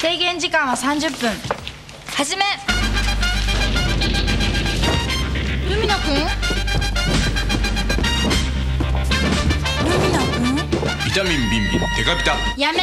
制限時間は30分。始め。ルミナ君？ルミナ君？ビタミンビンビンテカビタ。やめ。